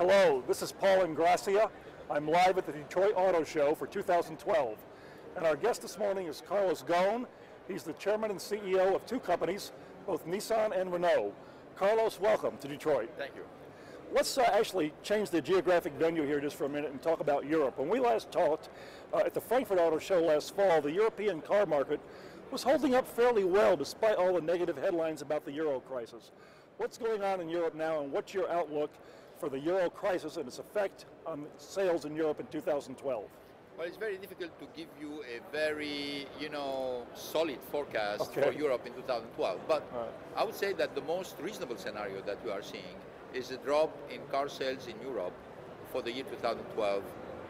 Hello, this is Paul Ingrassia. I'm live at the Detroit Auto Show for 2012. And our guest this morning is Carlos Ghosn. He's the chairman and CEO of two companies, both Nissan and Renault. Carlos, welcome to Detroit. Thank you. Let's uh, actually change the geographic venue here just for a minute and talk about Europe. When we last talked uh, at the Frankfurt Auto Show last fall, the European car market was holding up fairly well despite all the negative headlines about the Euro crisis. What's going on in Europe now and what's your outlook for the Euro crisis and its effect on sales in Europe in 2012? Well, it's very difficult to give you a very, you know, solid forecast Okay. for Europe in 2012. But right. I would say that the most reasonable scenario that we are seeing is a drop in car sales in Europe for the year 2012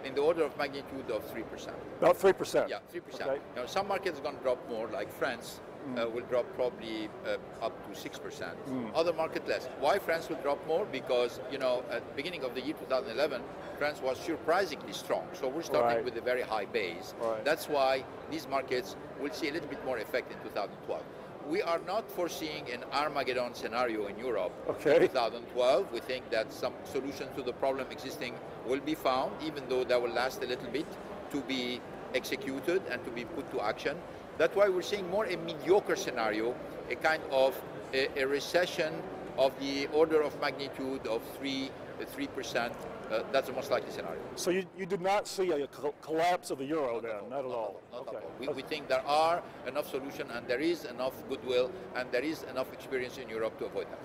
in the order of magnitude of 3%. About 3%. Yeah, 3%. Okay. Now, some markets are going to drop more, like France uh, will drop probably uh, up to 6%. Other market less. Why France will drop more? Because, you know, at the beginning of the year 2011, France was surprisingly strong. So we're starting Right. with a very high base. Right. That's why these markets will see a little bit more effect in 2012. We are not foreseeing an Armageddon scenario in Europe Okay. in 2012. We think that some solution to the problem existing will be found, even though that will last a little bit to be executed and to be put to action. That's why we're seeing more a mediocre scenario, a kind of a, a recession of the order of magnitude of three, three percent. Uh, that's the most likely scenario. So you, you did not see a co- collapse of the euro then, not at all? Not okay. at all. We, we think there are enough solutions and there is enough goodwill and there is enough experience in Europe to avoid that.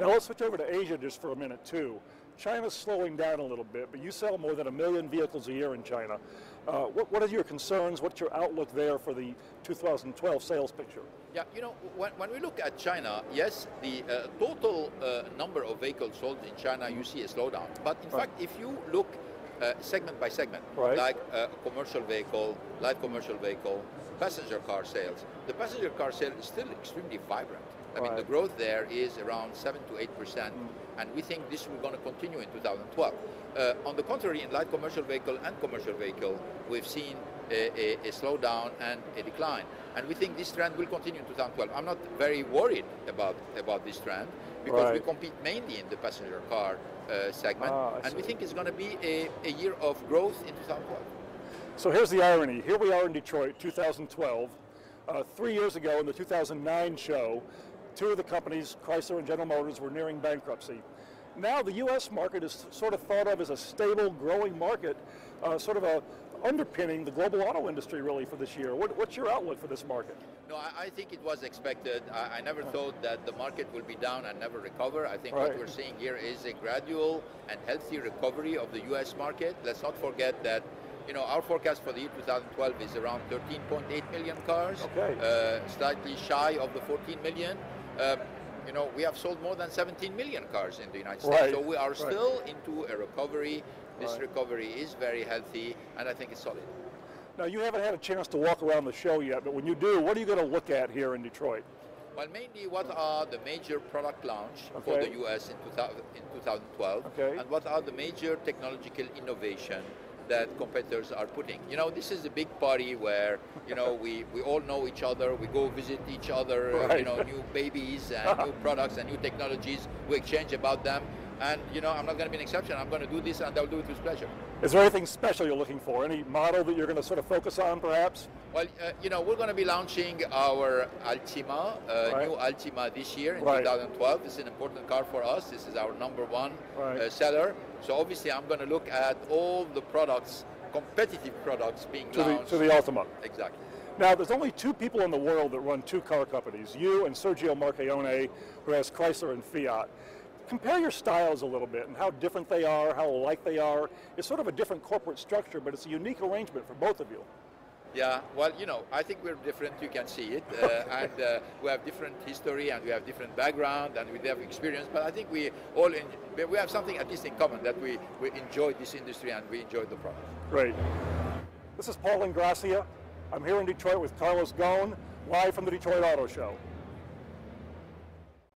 Now let's switch over to Asia just for a minute too. China's slowing down a little bit, but you sell more than a million vehicles a year in China. Uh, what, what are your concerns? What's your outlook there for the 2012 sales picture? Yeah, you know, when, when we look at China, yes, the uh, total uh, number of vehicles sold in China, you see a slowdown. But in Right. fact, if you look uh, segment by segment, Right. like uh, commercial vehicle, light commercial vehicle, passenger car sales, the passenger car sale is still extremely vibrant. I mean, the growth there is around 7 to 8 percent, and we think this will going to continue in 2012. Uh, on the contrary, in light commercial vehicle and commercial vehicle, we've seen a, a, a slowdown and a decline, and we think this trend will continue in 2012. I'm not very worried about about this trend because we compete mainly in the passenger car uh, segment, Ah, and we think it's going to be a, a year of growth in 2012. So here's the irony. Here we are in Detroit, 2012. Uh, three years ago in the 2009 show, two of the companies, Chrysler and General Motors, were nearing bankruptcy. Now the U.S. market is sort of thought of as a stable, growing market, uh, sort of a underpinning the global auto industry really for this year. What, what's your outlook for this market? No, I, I think it was expected. I, I never thought that the market will be down and never recover. I think Right. what we're seeing here is a gradual and healthy recovery of the U.S. market. Let's not forget that, you know, our forecast for the year 2012 is around 13.8 million cars, Okay. uh, slightly shy of the 14 million. Um, you know, we have sold more than 17 million cars in the United States, Right, so we are right. still into a recovery. This Right. recovery is very healthy, and I think it's solid. Now you haven't had a chance to walk around the show yet, but when you do, what are you going to look at here in Detroit? Well, mainly what are the major product launch for the US in, 2000, in 2012, Okay. and what are the major technological innovation that competitors are putting. You know, this is a big party where you know we, we all know each other. We go visit each other. Right. You know, new babies and new products and new technologies. We exchange about them. And you know, I'm not going to be an exception. I'm going to do this, and I'll do it with pleasure. Is there anything special you're looking for? Any model that you're going to sort of focus on, perhaps? Well, uh, you know, we're going to be launching our Altima, uh, Right. new Altima this year in Right. 2012. This is an important car for us. This is our number one Right. uh, seller. So obviously, I'm going to look at all the products, competitive products being To the, launched. to the Altima. exactly. Now, there's only two people in the world that run two car companies, you and Sergio Marchionne, who has Chrysler and Fiat. Compare your styles a little bit and how different they are, how alike they are. It's sort of a different corporate structure, but it's a unique arrangement for both of you. Yeah, well, you know, I think we're different. You can see it, uh, and uh, we have different history and we have different background and we have experience. But I think we all en- we have something at least in common that we we enjoy this industry and we enjoy the product. Great. This is Paul Ingrassia. I'm here in Detroit with Carlos Ghosn, live from the Detroit Auto Show.